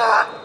Ah!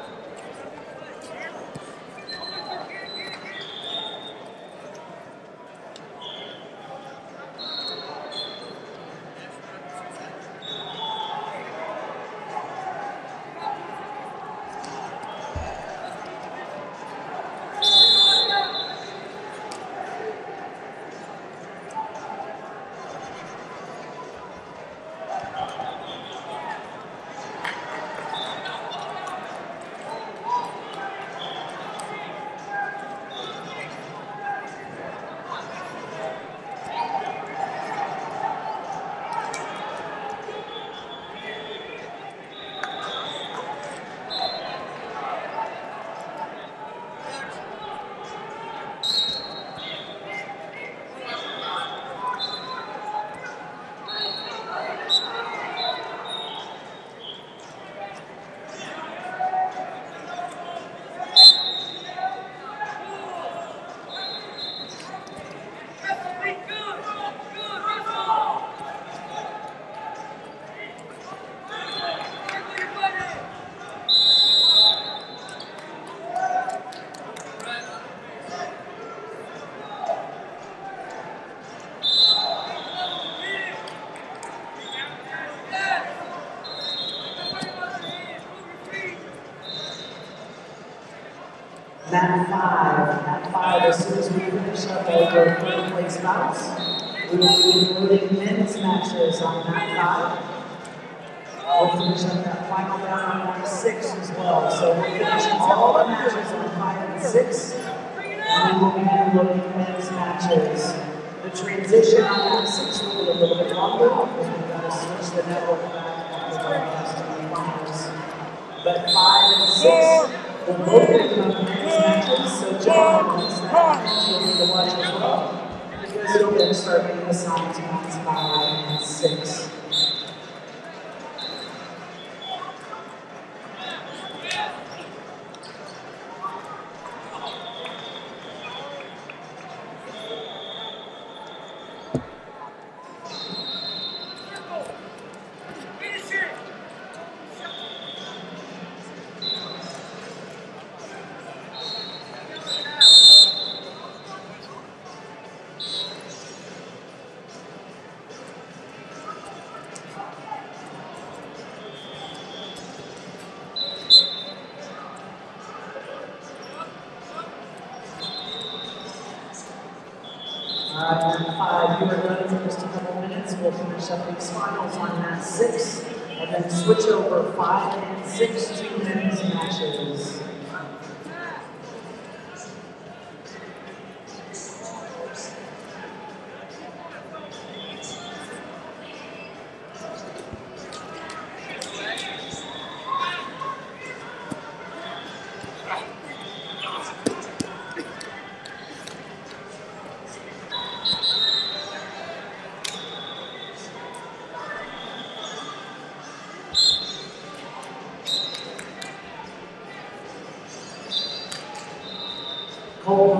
As soon as we finish up the third place bouts, we will be including men's matches on mat five. We'll finish up that final round on mat six as well. So we're finishing all the matches on five and six. And we will be including men's matches. The transition on mat six will be a little bit longer because we've got to switch the network back after broadcasting the. But five and six will both on. So John, once that need to watch as well. Because you'll to start being the to mats five and six. Uh, you are done for just a couple minutes. We'll finish up these finals on mat six, and then switch over five and six to men's matches.